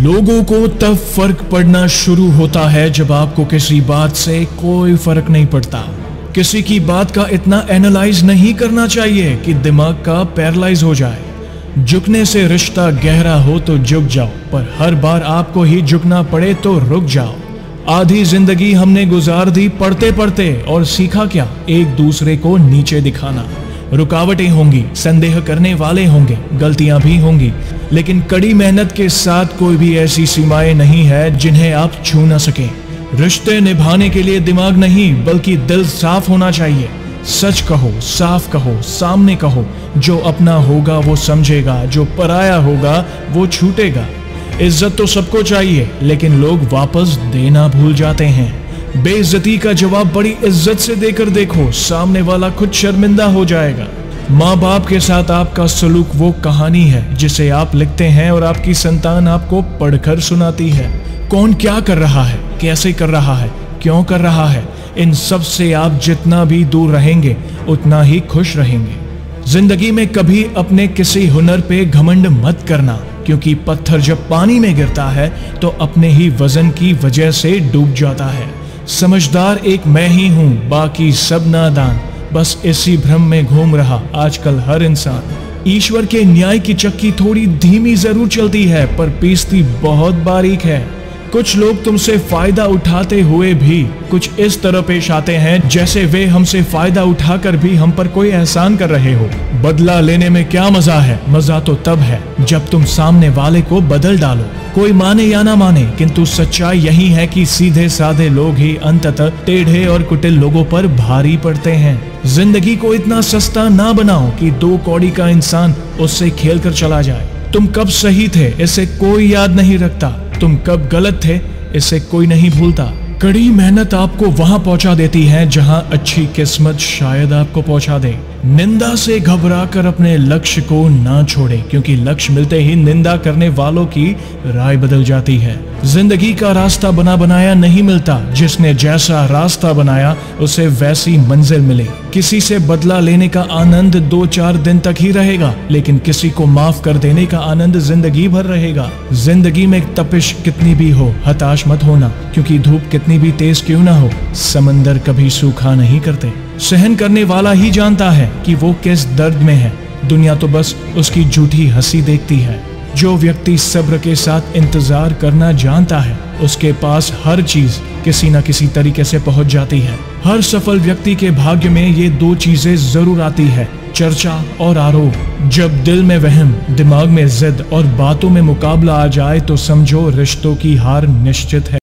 लोगों को तब फ़र्क पड़ना शुरू होता है जब आपको किसी बात से कोई फ़र्क नहीं पड़ता। किसी की बात का इतना एनालाइज नहीं करना चाहिए कि दिमाग का पैरालाइज हो जाए। झुकने से रिश्ता गहरा हो तो झुक जाओ, पर हर बार आपको ही झुकना पड़े तो रुक जाओ। आधी ज़िंदगी हमने गुजार दी पढ़ते पढ़ते, और सीखा क्या? एक दूसरे को नीचे दिखाना। रुकावटें होंगी, संदेह करने वाले होंगे, गलतियाँ भी होंगी। लेकिन कड़ी मेहनत के साथ कोई भी ऐसी सीमाएँ नहीं है जिन्हें आप छू ना सके। रिश्ते निभाने के लिए दिमाग नहीं, बल्कि दिल साफ़ होना चाहिए। सच कहो, साफ़ कहो, सामने कहो, जो अपना होगा वो समझेगा, जो पराया होगा वो छूटेगा। इज़्ज़त तो सबको चाहिए, लेकिन लोग वापस देना भूल जाते हैं। बेइज्जती का जवाब बड़ी इज़्ज़त से देकर देखो, सामने वाला खुद शर्मिंदा हो जाएगा। माँ बाप के साथ आपका सलूक वो कहानी है, जिसे आप लिखते हैं और आपकी संतान आपको पढ़कर सुनाती है। कौन क्या कर रहा है? कैसे कर रहा है? क्यों कर रहा है? इन सबसे आप जितना भी दूर रहेंगे, उतना ही खुश रहेंगे। ज़िंदगी में कभी अपने किसी हुनर पे घमंड मत करना, क्योंकि पत्थर जब पानी में गिरता है तो अपने ही वज़न की वजह से डूब जाता है। समझदार एक मैं ही हूँ, बाकी सब नादान। बस इसी भ्रम में घूम रहा आजकल हर इंसान। ईश्वर के न्याय की चक्की थोड़ी धीमी ज़रूर चलती है, पर पीसती बहुत बारीक है। कुछ लोग तुमसे फ़ायदा उठाते हुए भी कुछ इस तरह पेश आते हैं, जैसे वे हमसे फ़ायदा उठाकर भी हम पर कोई एहसान कर रहे हो। बदला लेने में क्या मज़ा है? मज़ा तो तब है जब तुम सामने वाले को बदल डालो। कोई माने या ना माने, किंतु सच्चाई यही है कि सीधे साधे लोग ही अंततः टेढ़े और कुटिल लोगों पर भारी पड़ते हैं। ज़िंदगी को इतना सस्ता ना बनाओ कि दो कौड़ी का इंसान उससे खेल कर चला जाए। तुम कब सही थे, इसे कोई याद नहीं रखता। तुम कब गलत थे, इसे कोई नहीं भूलता। कड़ी मेहनत आपको वहाँ पहुँचा देती है, जहाँ अच्छी किस्मत शायद आपको पहुँचा दे। निंदा से घबरा कर अपने लक्ष्य को ना छोड़े, क्योंकि लक्ष्य मिलते ही निंदा करने वालों की राय बदल जाती है। ज़िंदगी का रास्ता बना बनाया नहीं मिलता। जिसने जैसा रास्ता बनाया, उसे वैसी मंजिल मिले। किसी से बदला लेने का आनंद दो चार दिन तक ही रहेगा, लेकिन किसी को माफ़ कर देने का आनंद ज़िंदगी भर रहेगा। ज़िंदगी में तपिश कितनी भी हो, हताश मत होना, क्योंकि धूप कितनी भी तेज क्यों ना हो, समंदर कभी सूखा नहीं करते। सहन करने वाला ही जानता है कि वो किस दर्द में है। दुनिया तो बस उसकी झूठी हँसी देखती है। जो व्यक्ति सब्र के साथ इंतज़ार करना जानता है, उसके पास हर चीज़ किसी न किसी तरीके से पहुँच जाती है। हर सफल व्यक्ति के भाग्य में ये दो चीज़ें ज़रूर आती है, चर्चा और आरोप। जब दिल में वहम, दिमाग में जिद और बातों में मुकाबला आ जाए तो समझो रिश्तों की हार निश्चित है।